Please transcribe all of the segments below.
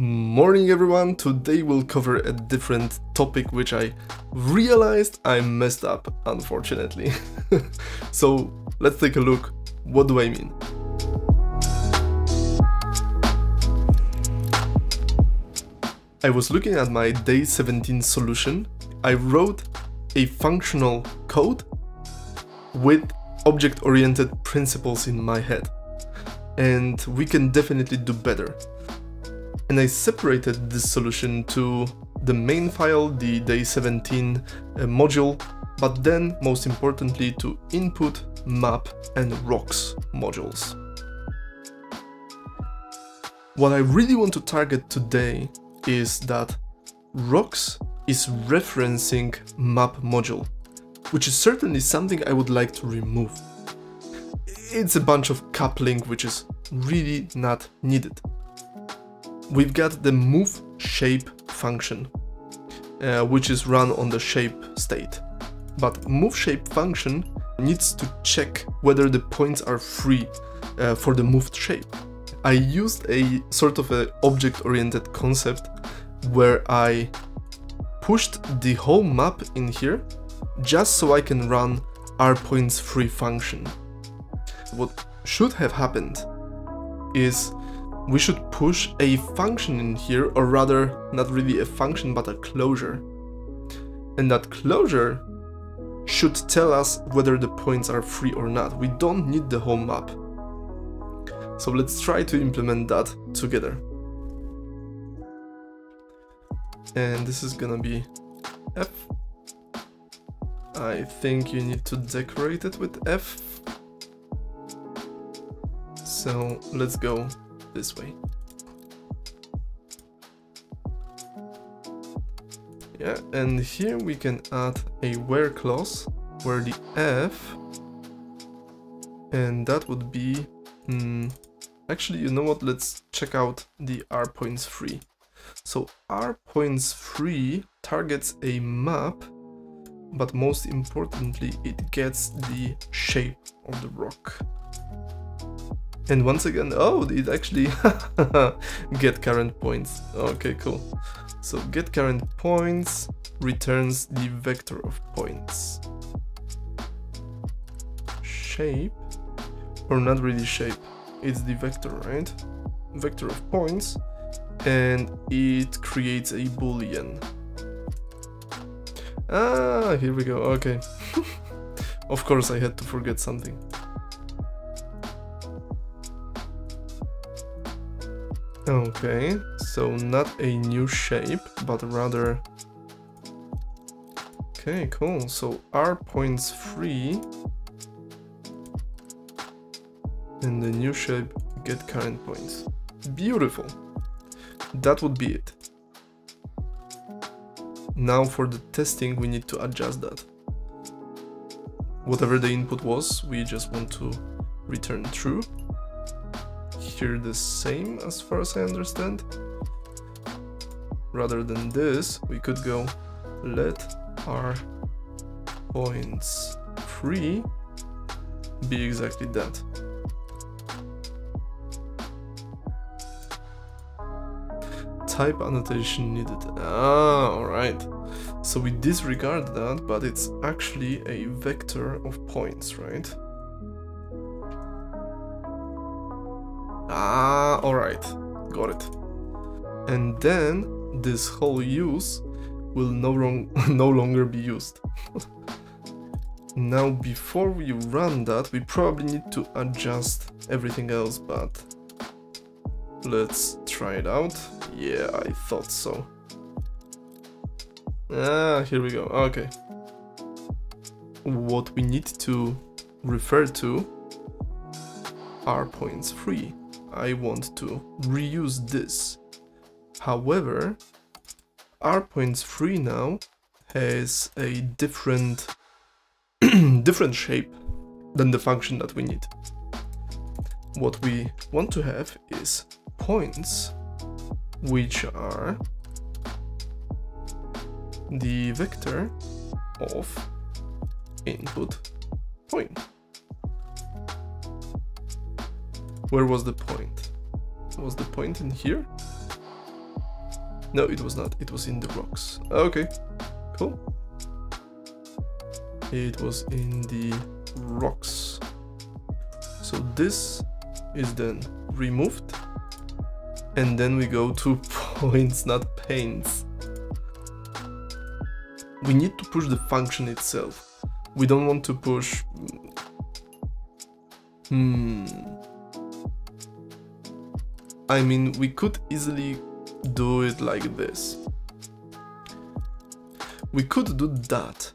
Morning everyone, today we'll cover a different topic which I realized I messed up, unfortunately. so let's take a look, what do I mean? I was looking at my day 17 solution, I wrote a functional code with object-oriented principles in my head. And we can definitely do better. And I separated this solution to the main file, the day17 uh, module, but then most importantly to input, map and rocks modules. What I really want to target today is that rocks is referencing map module, which is certainly something I would like to remove. It's a bunch of coupling which is really not needed. We've got the move shape function, uh, which is run on the shape state. But move shape function needs to check whether the points are free uh, for the moved shape. I used a sort of a object-oriented concept where I pushed the whole map in here just so I can run our points free function. What should have happened is we should push a function in here, or rather, not really a function, but a closure. And that closure should tell us whether the points are free or not. We don't need the whole map. So let's try to implement that together and this is gonna be F. I think you need to decorate it with F. So let's go this way. Yeah, and here we can add a where clause where the F and that would be hmm, actually you know what let's check out the R points free so R points free targets a map, but most importantly, it gets the shape of the rock. And once again, oh, it actually get current points. Okay, cool. So get current points returns the vector of points. Shape, or not really shape, it's the vector, right? Vector of points and it creates a boolean. Ah, here we go, okay. of course I had to forget something. Okay, so not a new shape, but rather... Okay, cool, so R points free and the new shape get current points. Beautiful that would be it. Now for the testing we need to adjust that. Whatever the input was, we just want to return true. Here the same as far as I understand. Rather than this, we could go let our points free be exactly that. type annotation needed. Ah, alright. So we disregard that, but it's actually a vector of points, right? Ah, alright. Got it. And then this whole use will no, wrong, no longer be used. now, before we run that, we probably need to adjust everything else, but let's try it out. Yeah, I thought so. Ah, here we go. Okay. What we need to refer to are points free. I want to reuse this. However, rPoints free now has a different different shape than the function that we need. What we want to have is points which are the vector of input point. Where was the point? Was the point in here? No, it was not. It was in the rocks. Okay, cool. It was in the rocks. So this is then removed. And then we go to points, not paints. We need to push the function itself. We don't want to push... Hmm... I mean, we could easily do it like this. We could do that,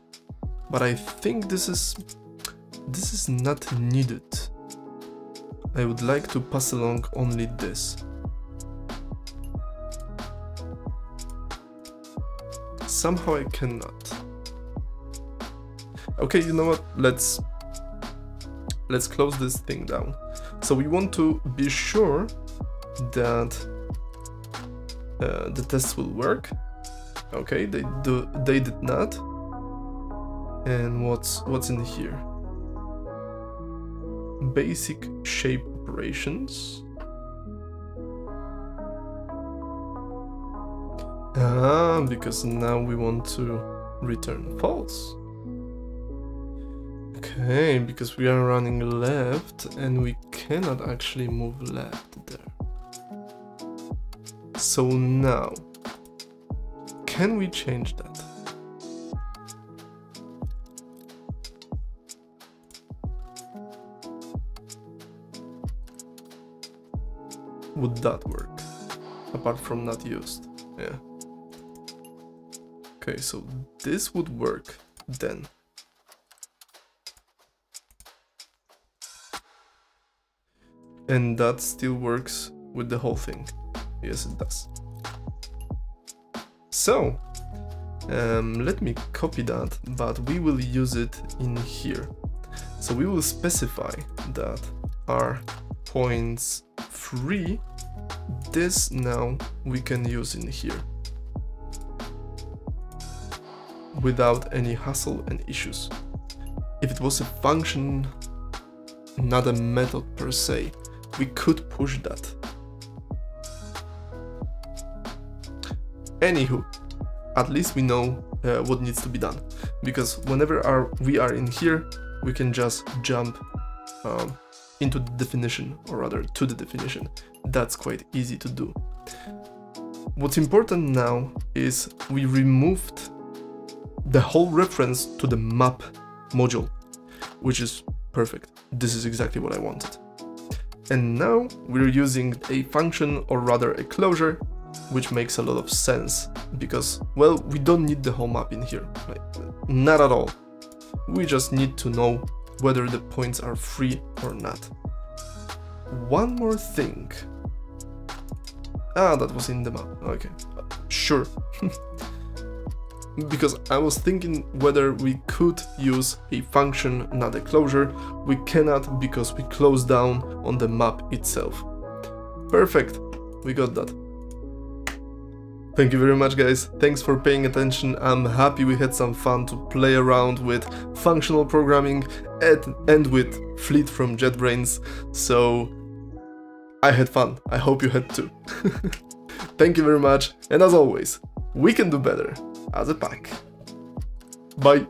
but I think this is this is not needed. I would like to pass along only this. Somehow I cannot. Okay, you know what? Let's let's close this thing down. So we want to be sure that uh, the tests will work. Okay, they do they did not. And what's what's in here? Basic shape operations. Ah, because now we want to return false. Okay, because we are running left and we cannot actually move left there. So now, can we change that? Would that work? Apart from not used, yeah. Okay, so this would work then. And that still works with the whole thing. Yes, it does. So, um, let me copy that, but we will use it in here. So we will specify that our points free, this now we can use in here. Without any hassle and issues. If it was a function, not a method per se, we could push that Anywho, at least we know uh, what needs to be done. Because whenever our, we are in here, we can just jump um, into the definition, or rather to the definition. That's quite easy to do. What's important now is we removed the whole reference to the map module, which is perfect. This is exactly what I wanted. And now we're using a function, or rather a closure, which makes a lot of sense because, well, we don't need the whole map in here, like, not at all. We just need to know whether the points are free or not. One more thing. Ah, that was in the map, okay, sure. because I was thinking whether we could use a function, not a closure. We cannot because we close down on the map itself. Perfect, we got that. Thank you very much guys, thanks for paying attention, I'm happy we had some fun to play around with functional programming and, with Fleet from JetBrains, so I had fun, I hope you had too. Thank you very much, and as always, we can do better as a pack. Bye!